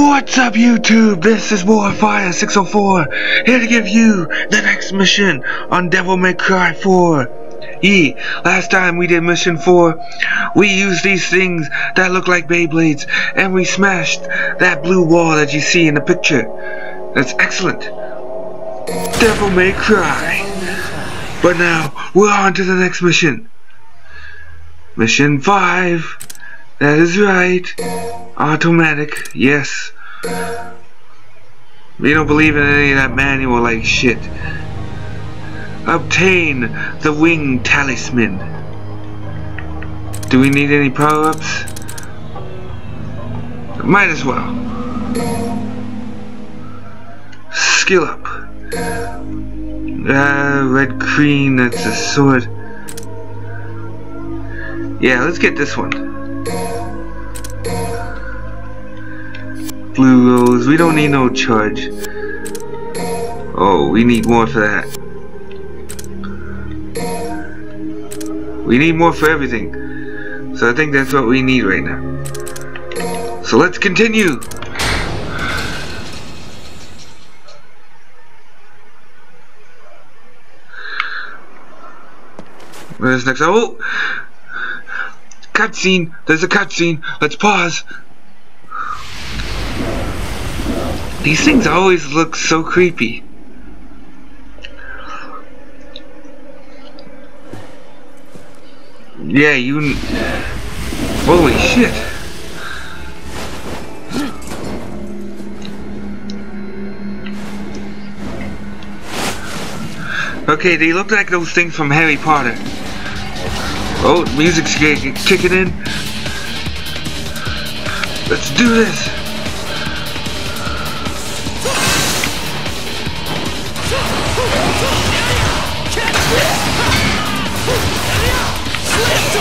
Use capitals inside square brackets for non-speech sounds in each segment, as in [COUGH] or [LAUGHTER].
What's up YouTube? This is Warfire604 here to give you the next mission on Devil May Cry 4. E, last time we did mission 4, we used these things that look like Beyblades and we smashed that blue wall that you see in the picture. That's excellent. Devil May Cry. But now, we're on to the next mission. Mission 5. That is right. Automatic, yes. We don't believe in any of that manual like shit. Obtain the wing talisman. Do we need any power-ups? Might as well. Skill up. Uh, red green, that's a sword. Yeah, let's get this one. Blue rose. We don't need no charge. Oh, we need more for that. We need more for everything. So I think that's what we need right now. So let's continue. Where's next? Oh! Cutscene! There's a cutscene! Let's pause! These things always look so creepy. Yeah, you... Holy shit. Okay, they look like those things from Harry Potter. Oh, music's kicking in. Let's do this. Oh,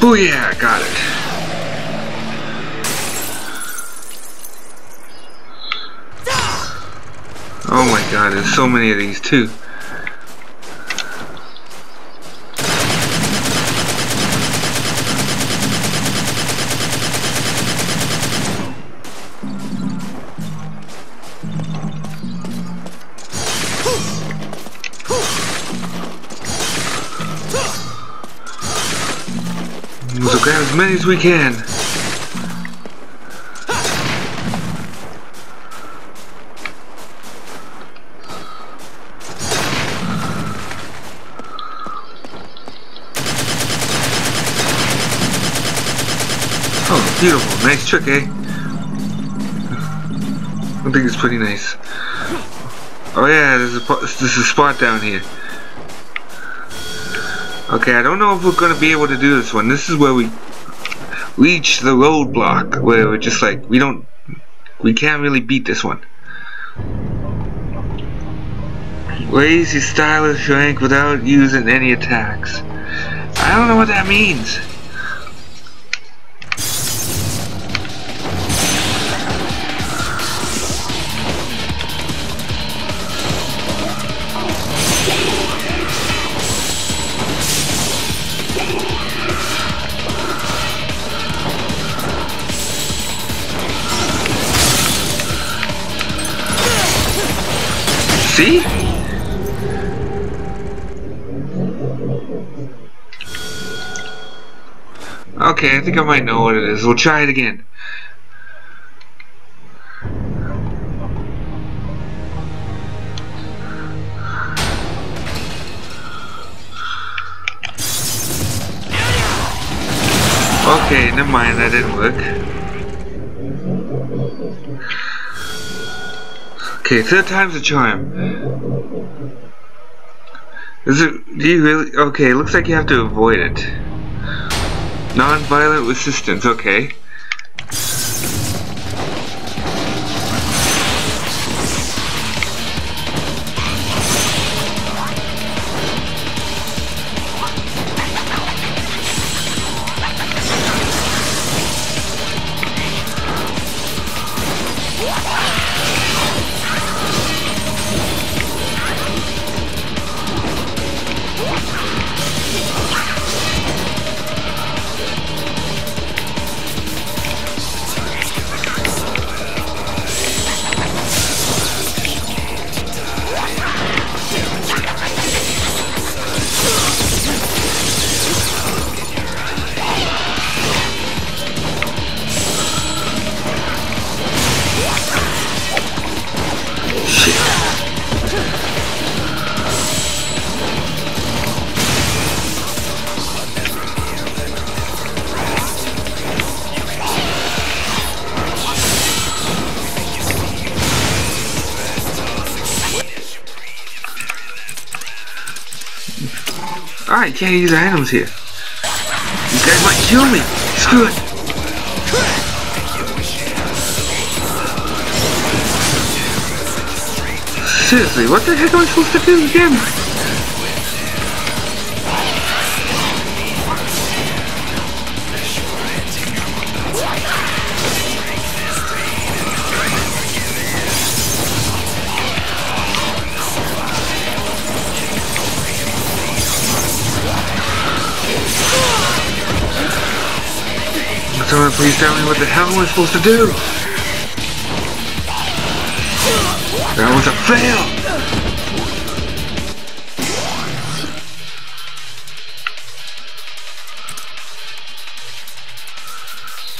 Booyah, got it. Oh my god, there's so many of these too. We'll grab as many as we can. Oh, beautiful. Nice trick, eh? I think it's pretty nice. Oh yeah, there's a, there's a spot down here. Okay, I don't know if we're going to be able to do this one. This is where we reach the roadblock, where we're just like, we don't, we can't really beat this one. Your stylish rank without using any attacks. I don't know what that means. Okay, I think I might know what it is. We'll try it again. Okay, never mind, that didn't work. Okay, third time's a charm. Is it, do you really, okay, looks like you have to avoid it. Non-violent resistance, okay. You can't use items here. You guys might kill me. Screw it. Seriously, what the heck am I supposed to do again? Please tell me what the hell am I supposed to do? That was a fail!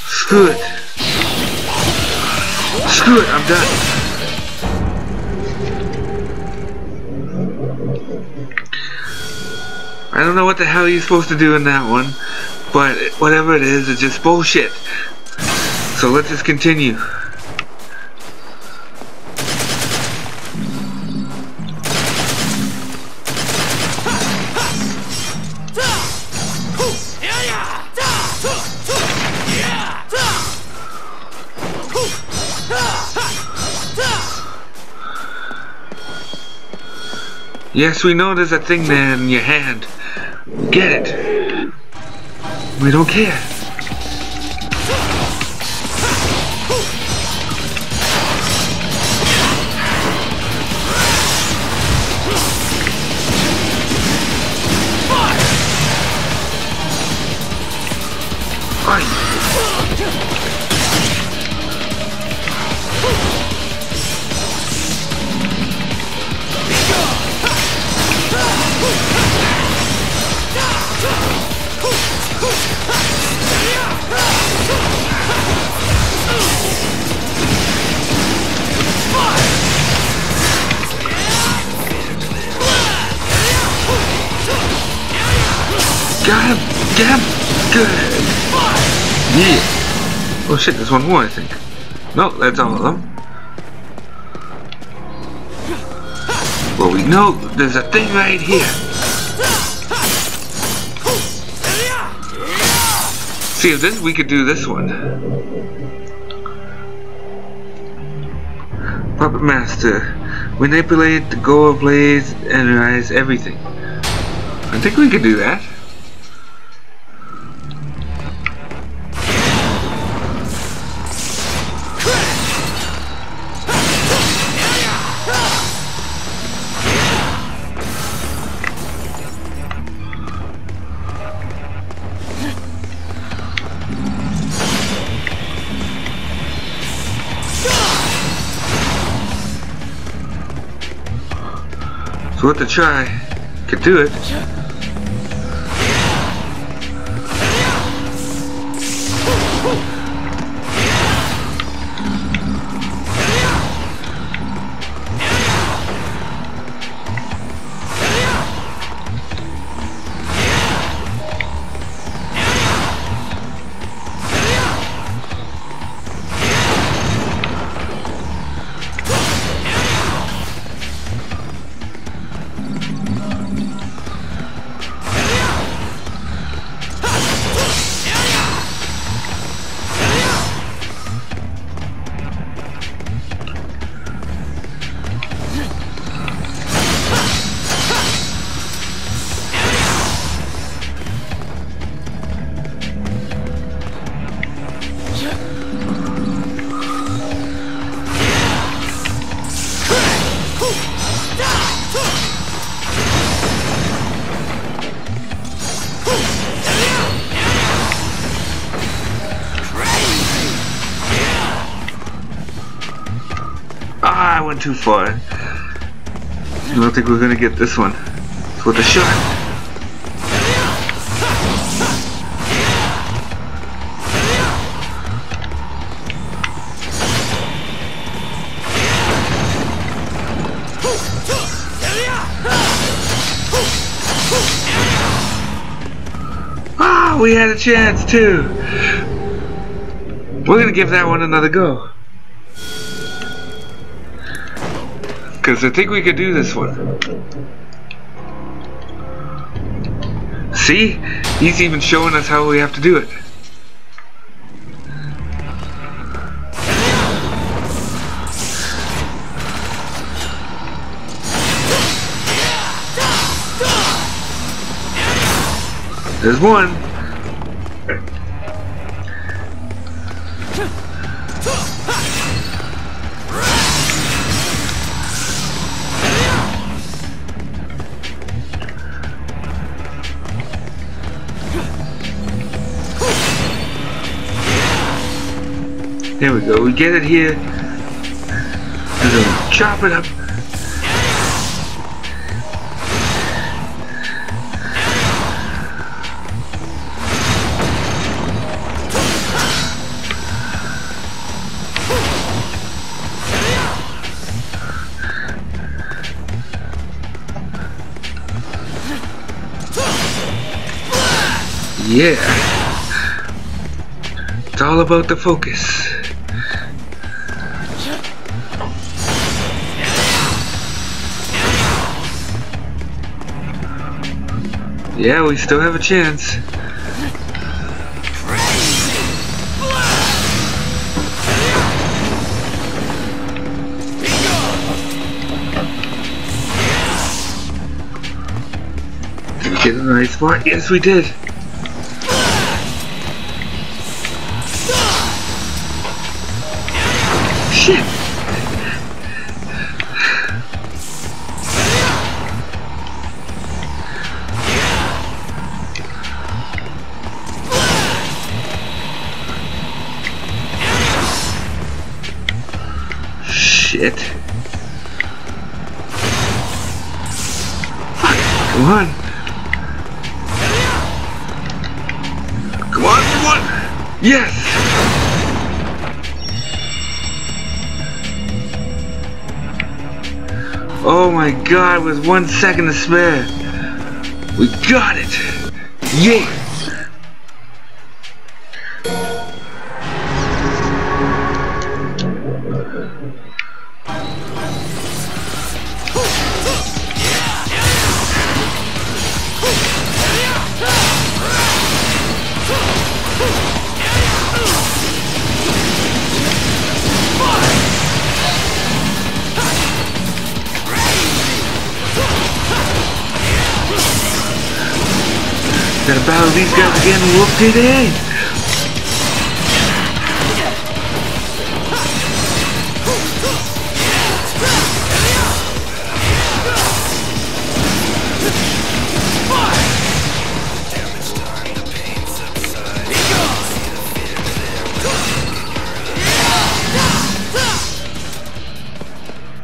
Screw it. Screw it, I'm done. I don't know what the hell you're supposed to do in that one. But whatever it is, it's just bullshit. So let's just continue. Yes, we know there's a thing there in your hand. Get it. We don't care. Got Get him! Good! Yeah! Oh shit, there's one more I think. No, that's all of them. Well, we know there's a thing right here. See, if this, we could do this one. Puppet Master. Manipulate the Gyro Blades, energize everything. I think we could do that. To try. Could do it. Too far. I don't think we're gonna get this one. It's with a shot. Ah, we had a chance too. We're gonna give that one another go. Because I think we could do this one. See? He's even showing us how we have to do it. There's one. There we go. We get it here. Chop it up. Yeah. It's all about the focus. Yeah, we still have a chance. Did we get in the right spot? Yes, we did. Shit! God, with one second to spare. We got it! Yeah! Again, whooped it in!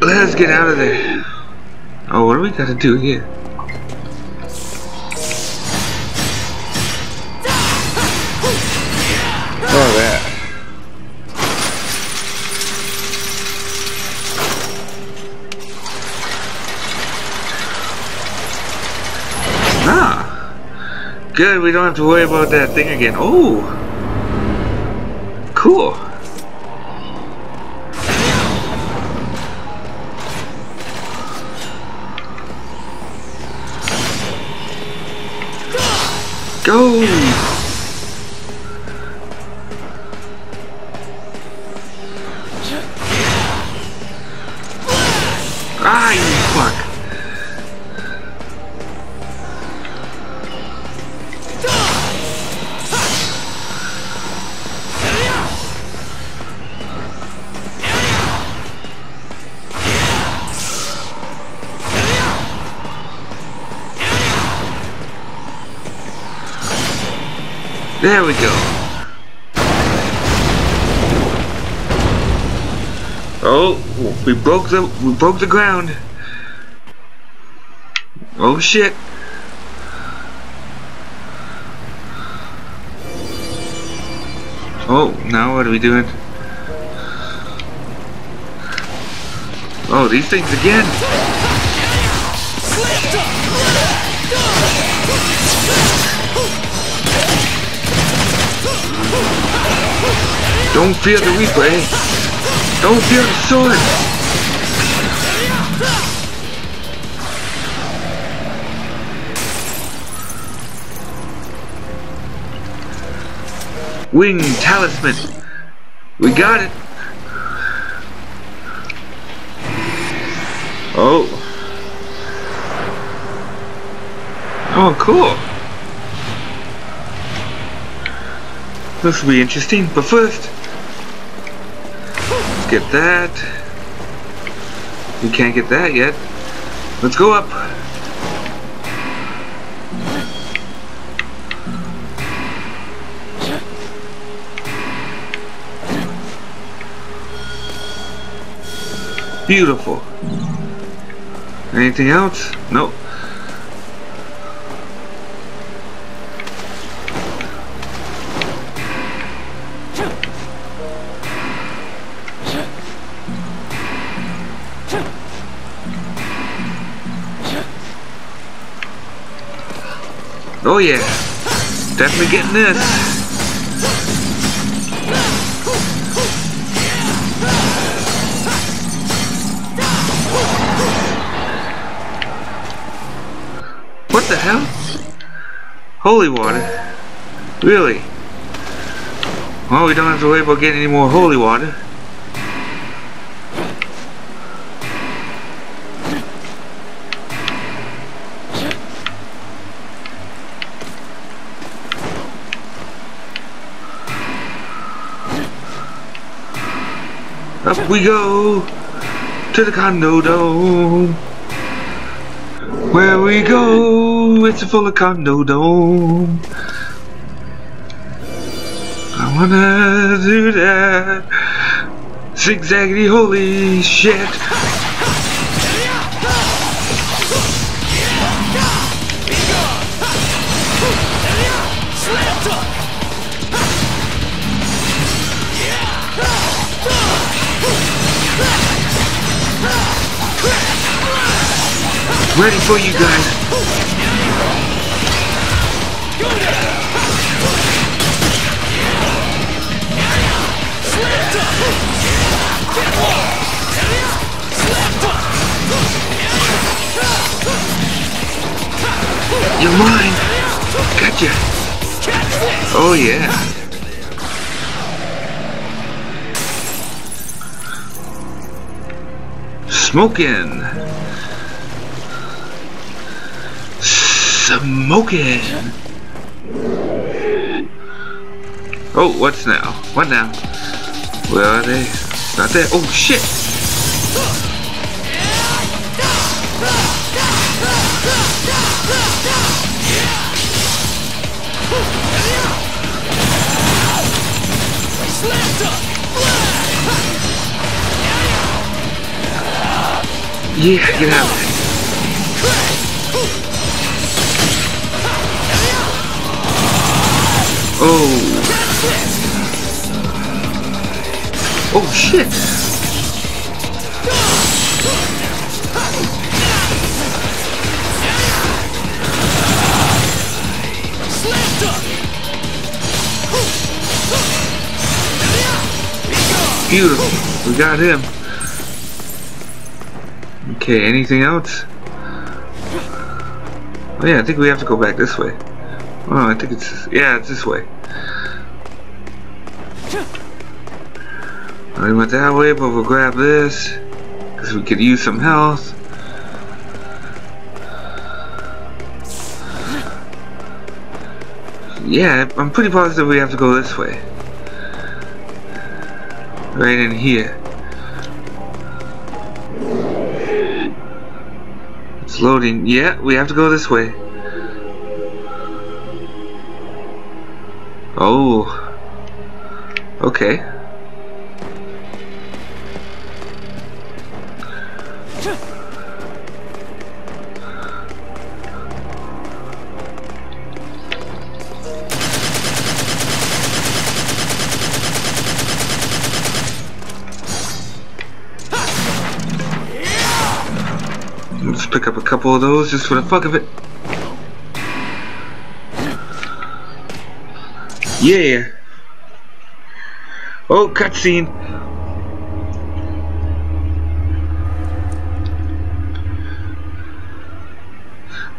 Let's get out of there. Oh, what do we gotta do here? Good, we don't have to worry about that thing again. Oh. Cool. Go! Ah, you fuck! There we go. Oh, we broke the we broke the ground. Oh shit. Oh, now what are we doing? Oh, these things again. Don't fear the replay. Don't fear the sword. Wing talisman. We got it. Oh. Oh, cool. This will be interesting, but first, get that. We can't get that yet. Let's go up. Beautiful. Anything else? Nope. Oh yeah, definitely getting this. What the hell? Holy water? Really? Well, we don't have to worry about getting any more holy water. Up we go to the condo dome. Where we go, it's full of condo dome. I wanna do that. Zigzaggy, holy shit. Ready for you guys. You're mine. Gotcha. Oh yeah. Smoking. Smoking. Oh, what's now? What now? Where are they? Not there. Oh shit. Yeah, get out Oh. Shit. Beautiful. We got him. Okay, anything else? Oh yeah, I think we have to go back this way. Oh, I think it's yeah, it's this way. We went that way, but we'll grab this because we could use some health. Yeah, I'm pretty positive we have to go this way. Right in here. It's loading. Yeah, we have to go this way. Oh. Okay. Let's pick up a couple of those just for the fuck of it. Yeah. Oh, cutscene.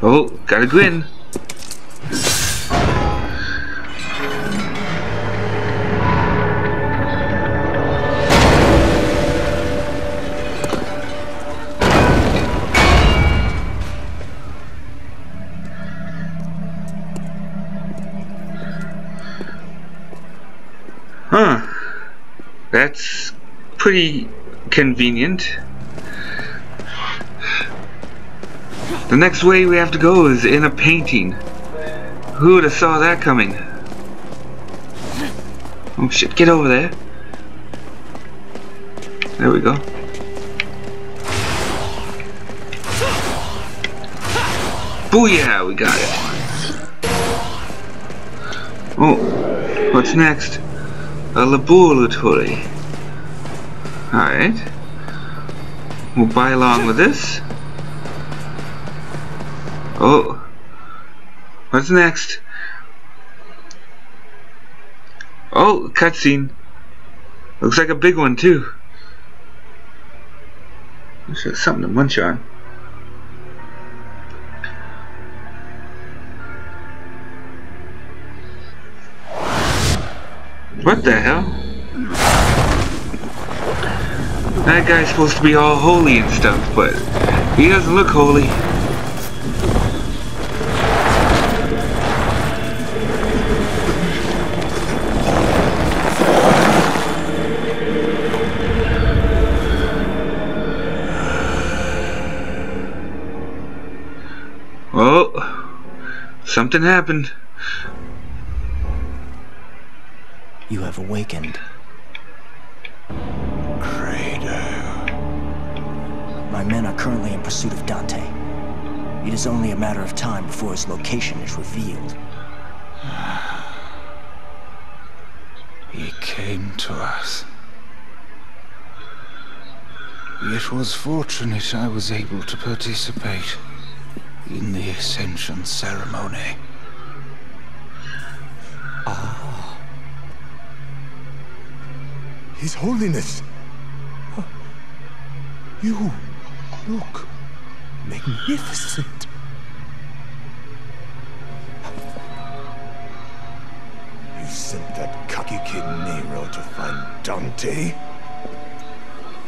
Oh, gotta grin. Huh. That's pretty convenient. The next way we have to go is in a painting. Who would have saw that coming? Oh shit, get over there. There we go. Booyah, we got it. Oh, what's next? A laboratory. Alright. We'll buy along with this. Oh. What's next? Oh, cutscene. Looks like a big one too. There's something to munch on. What the hell? That guy's supposed to be all holy and stuff, but he doesn't look holy. Oh, something happened. You have awakened. Credo. My men are currently in pursuit of Dante. It is only a matter of time before his location is revealed. [SIGHS] He came to us. It was fortunate I was able to participate in the Ascension ceremony. Ah. His Holiness. You look magnificent. You sent that cocky kid Nero to find Dante?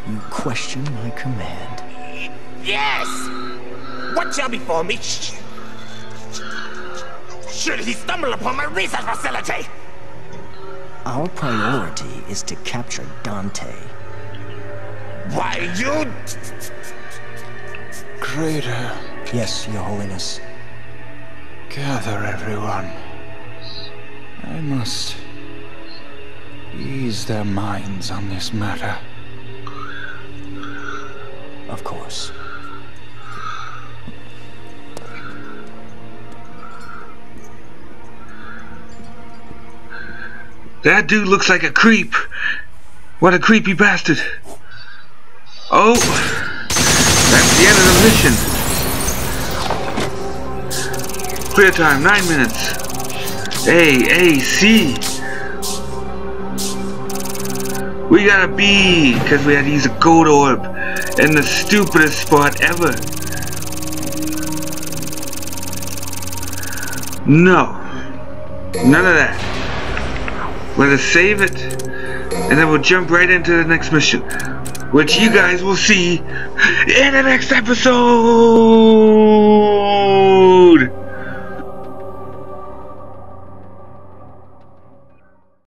You question my command. Yes! What shall befall me? Sh- Should he stumble upon my research facility? Our priority is to capture Dante. Why, you... Credo, Yes, Your Holiness. gather everyone. I must ease their minds on this matter. Of course. That dude looks like a creep. What a creepy bastard. Oh, that's the end of the mission. Clear time, nine minutes. A, A, C. We got a B, because we had to use a gold orb in the stupidest spot ever. No. None of that. Let us save it, and then we'll jump right into the next mission, which you guys will see in the next episode.